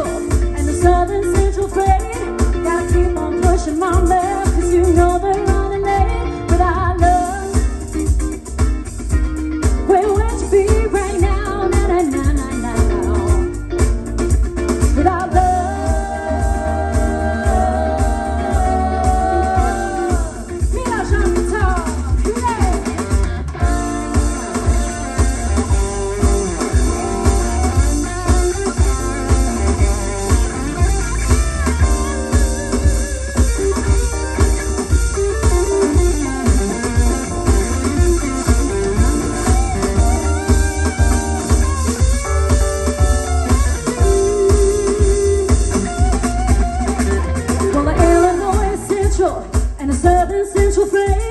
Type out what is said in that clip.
Oh. and a southern central phrase.